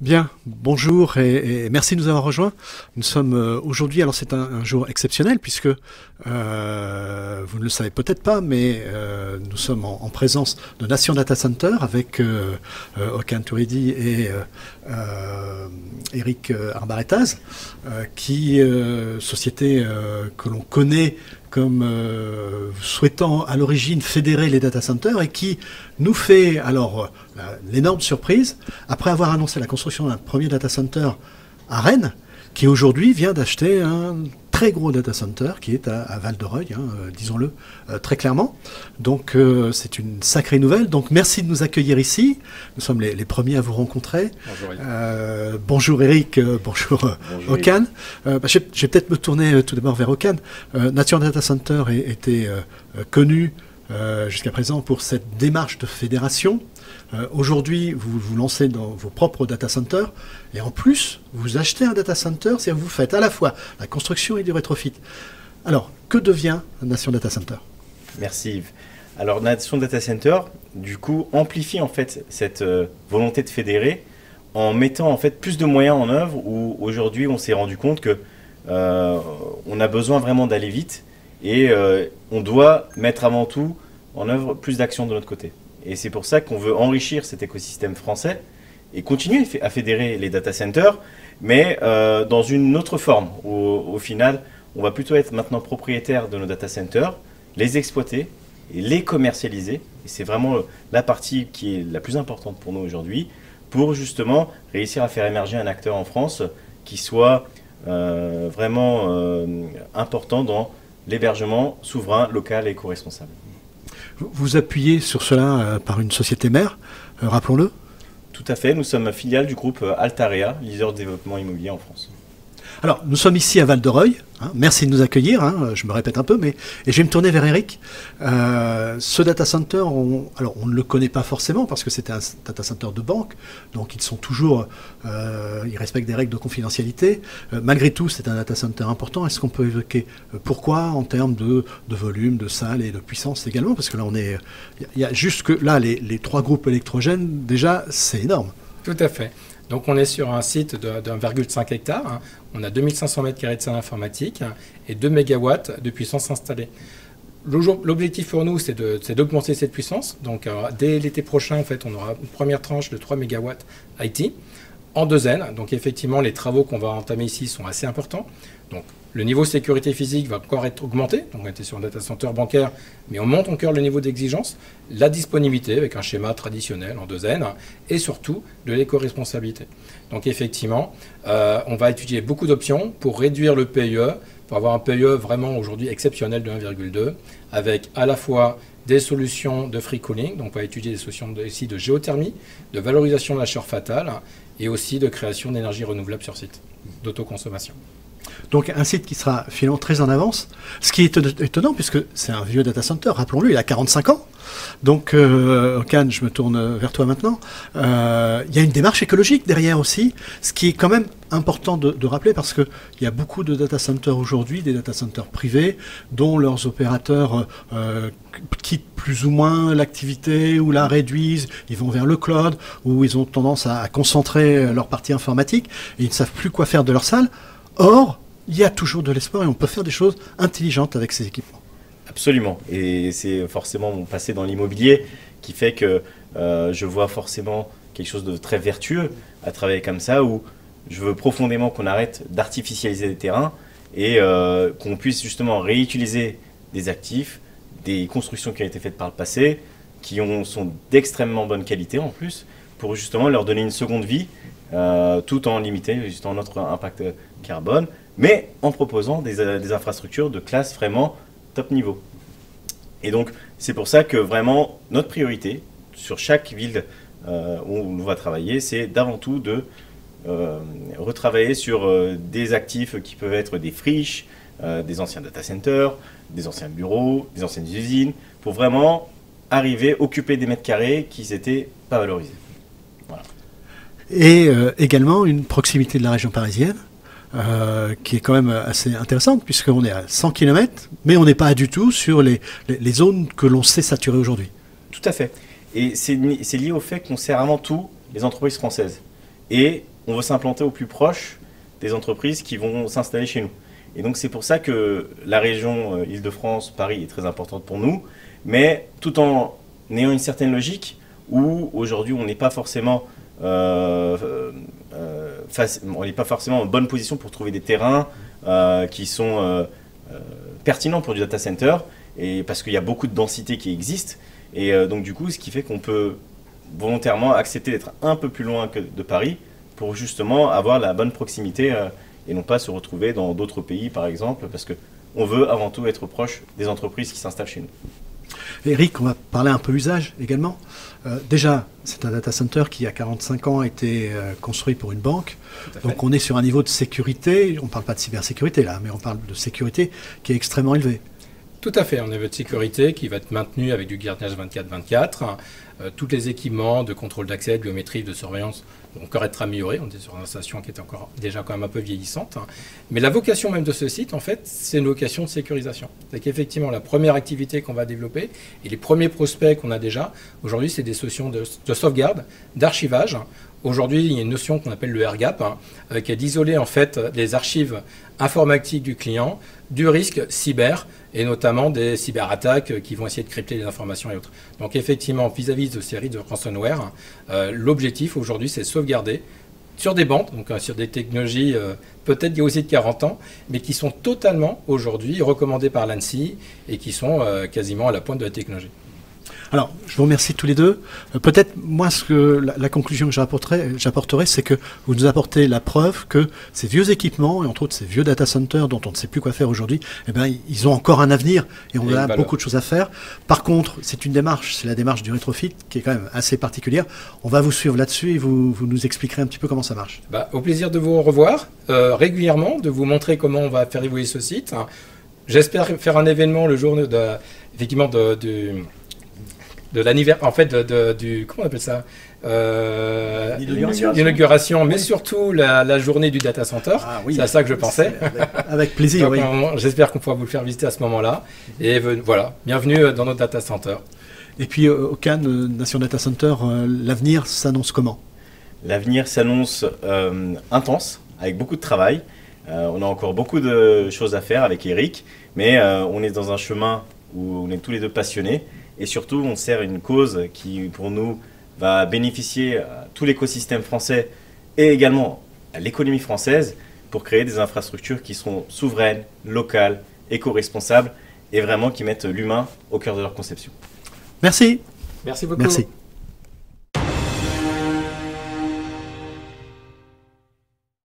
Bien, bonjour et, merci de nous avoir rejoints. Nous sommes euh, aujourd'hui, alors c'est un, jour exceptionnel puisque euh, vous ne le savez peut-être pas, mais euh, nous sommes en, présence de Nation Data Center avec Okan Touridi et Eric Arbaretaz, qui société que l'on connaît euh, souhaitant à l'origine fédérer les data centers et qui nous fait alors l'énorme surprise, après avoir annoncé la construction d'un premier data center à Rennes, qui aujourd'hui vient d'acheter un très gros data center qui est à, Val-de-Reuil, hein, euh, disons-le euh, très clairement. Donc euh, c'est une sacrée nouvelle. Donc merci de nous accueillir ici. Nous sommes les, premiers à vous rencontrer. Bonjour Eric. bonjour, bonjour Okan. Bah, je, vais peut-être me tourner tout d'abord vers Okan. Nature Data Center était connu jusqu'à présent pour cette démarche de fédération. Euh, aujourd'hui, vous vous lancez dans vos propres data centers et en plus, vous achetez un data center, c'est-à-dire vous faites à la fois la construction et du rétrofit. Alors, que devient Nation Data Center? Merci Yves. Alors, Nation Data Center, du coup, amplifie en fait cette euh, volonté de fédérer en mettant en fait plus de moyens en œuvre où aujourd'hui on s'est rendu compte que euh, on a besoin vraiment d'aller vite et on doit mettre avant tout en œuvre plus d'actions de notre côté. Et c'est pour ça qu'on veut enrichir cet écosystème français et continuer à fédérer les data centers, mais euh, dans une autre forme. au final, on va plutôt être maintenant propriétaire de nos data centers, les exploiter et les commercialiser. Et c'est vraiment la partie qui est la plus importante pour nous aujourd'hui, pour justement réussir à faire émerger un acteur en France qui soit euh, vraiment euh, important dans l'hébergement souverain, local et éco-responsable. Vous appuyez sur cela euh, par une société mère, euh, rappelons-le? Tout à fait, nous sommes filiale du groupe euh, Altarea, leader de développement immobilier en France. Alors, nous sommes ici à Val-de-Reuil. Hein. merci de nous accueillir. Hein. je me répète un peu, mais et je vais me tourner vers Eric. Euh, ce data center, on, alors on ne le connaît pas forcément parce que c'était un data center de banque, donc ils sont toujours, euh, ils respectent des règles de confidentialité. Euh, malgré tout, c'est un data center important. Est-ce qu'on peut évoquer pourquoi en termes de, volume, de salle et de puissance également? Parce que là, on est, il y, a juste que là, les, les trois groupes électrogènes, déjà, c'est énorme. Tout à fait. Donc on est sur un site de, 1,5 hectare. Hein. On a 2500 m2 de salle informatique et 2 MW de puissance installée. L'objectif pour nous, c'est d'augmenter cette puissance. Donc dès l'été prochain, en fait, on aura une première tranche de 3 MW IT en N. Donc effectivement, les travaux qu'on va entamer ici sont assez importants. Donc le niveau de sécurité physique va encore être augmenté. Donc on était sur un data center bancaire, mais on monte encore le niveau d'exigence. La disponibilité avec un schéma traditionnel en N et surtout de l'éco-responsabilité. Donc effectivement, euh, on va étudier beaucoup d'options pour réduire le PIE, pour avoir un PIE vraiment aujourd'hui exceptionnel de 1,2, avec à la fois des solutions de free cooling, donc on va étudier des solutions de, ici de géothermie, de valorisation de la chaleur fatale et aussi de création d'énergie renouvelable sur site, d'autoconsommation. Donc un site qui sera finalement très en avance, ce qui est étonnant puisque c'est un vieux data center, rappelons-le, il a 45 ans. Donc, euh, je me tourne vers toi maintenant. Euh, il y a une démarche écologique derrière aussi, ce qui est quand même important de, rappeler parce qu'il y a beaucoup de data centers aujourd'hui, des data centers privés, dont leurs opérateurs euh, quittent plus ou moins l'activité ou la réduisent, ils vont vers le cloud, ou ils ont tendance à, à concentrer leur partie informatique, et ils ne savent plus quoi faire de leur salle. Or, il y a toujours de l'espoir et on peut faire des choses intelligentes avec ces équipements. Absolument. Et c'est forcément mon passé dans l'immobilier qui fait que euh, je vois forcément quelque chose de très vertueux à travailler comme ça, où je veux profondément qu'on arrête d'artificialiser les terrains et euh, qu'on puisse justement réutiliser des actifs, des constructions qui ont été faites par le passé, qui ont, sont d'extrêmement bonne qualité en plus, pour justement leur donner une seconde vie, euh, tout en limitant justement notre impact carbone, mais en proposant des, des infrastructures de classe vraiment top niveau. Et donc, c'est pour ça que vraiment, notre priorité sur chaque ville euh, où on va travailler, c'est d'avant tout de euh, retravailler sur euh, des actifs qui peuvent être des friches, des anciens data centers, des anciens bureaux, des anciennes usines, pour vraiment arriver à occuper des mètres carrés qui n'étaient pas valorisés. Et également une proximité de la région parisienne euh, qui est quand même assez intéressante, puisqu'on est à 100 km, mais on n'est pas du tout sur les, les, zones que l'on sait saturer aujourd'hui. Tout à fait. Et c'est lié au fait qu'on sert avant tout les entreprises françaises. et on veut s'implanter au plus proche des entreprises qui vont s'installer chez nous. Et donc c'est pour ça que la région euh, Île-de-France, Paris est très importante pour nous, mais tout en ayant une certaine logique où aujourd'hui on n'est pas forcément euh, euh, on n'est pas forcément en bonne position pour trouver des terrains qui sont pertinents pour du data center et parce qu'il y a beaucoup de densité qui existe et donc du coup ce qui fait qu'on peut volontairement accepter d'être un peu plus loin que de Paris pour justement avoir la bonne proximité euh, et non pas se retrouver dans d'autres pays par exemple parce que on veut avant tout être proche des entreprises qui s'installent chez nous. Eric, on va parler un peu usage également. Euh, déjà, c'est un data center qui, il y a 45 ans, a été euh, construit pour une banque. Donc on est sur un niveau de sécurité, on ne parle pas de cybersécurité là, mais on parle de sécurité qui est extrêmement élevé. Tout à fait, un niveau de sécurité qui va être maintenu avec du gardiennage 24-24. Euh, tous les équipements de contrôle d'accès, de biométrie, de surveillance vont encore être améliorés. On est sur une station qui est encore déjà quand même un peu vieillissante. Hein. Mais la vocation même de ce site, en fait, c'est une vocation de sécurisation. C'est qu'effectivement, la première activité qu'on va développer et les premiers prospects qu'on a déjà, aujourd'hui, c'est des solutions de, sauvegarde, d'archivage. Aujourd'hui, il y a une notion qu'on appelle le AirGap, hein, euh, qui est d'isoler en fait les archives informatiques du client du risque cyber et notamment des cyberattaques qui vont essayer de crypter les informations et autres. Donc effectivement, vis-à-vis de risques de ransomware, euh, l'objectif aujourd'hui c'est de sauvegarder sur des bandes, donc euh, sur des technologies euh, peut-être il y a aussi de 40 ans, mais qui sont totalement aujourd'hui recommandées par l'ANSI et qui sont quasiment à la pointe de la technologie. Alors, je vous remercie tous les deux. Euh, peut-être, moi, ce que la, conclusion que j'apporterai, c'est que vous nous apportez la preuve que ces vieux équipements, et entre autres ces vieux data centers dont on ne sait plus quoi faire aujourd'hui, eh ben, ils ont encore un avenir et on a beaucoup de choses à faire. Par contre, c'est une démarche, c'est la démarche du rétrofit qui est quand même assez particulière. On va vous suivre là-dessus et vous, nous expliquerez un petit peu comment ça marche. Bah, au plaisir de vous revoir euh, régulièrement, de vous montrer comment on va faire évoluer ce site. J'espère faire un événement le jour de, effectivement de, de de l'anniversaire, en fait, de, du, comment on appelle ça euh, L'inauguration, mais surtout la, journée du data center. Ah c'est à ça que je pensais. Avec, plaisir, oui. J'espère qu'on pourra vous le faire visiter à ce moment-là. Et voilà, bienvenue dans notre data center. Et puis au Cannes euh, Nation Data Center, euh, l'avenir s'annonce comment? L'avenir s'annonce intense, avec beaucoup de travail. on a encore beaucoup de choses à faire avec Eric, mais on est dans un chemin où on est tous les deux passionnés. Et surtout, on sert une cause qui, pour nous, va bénéficier à tout l'écosystème français et également à l'économie française pour créer des infrastructures qui seront souveraines, locales, éco-responsables et vraiment qui mettent l'humain au cœur de leur conception. Merci. Merci beaucoup. Merci.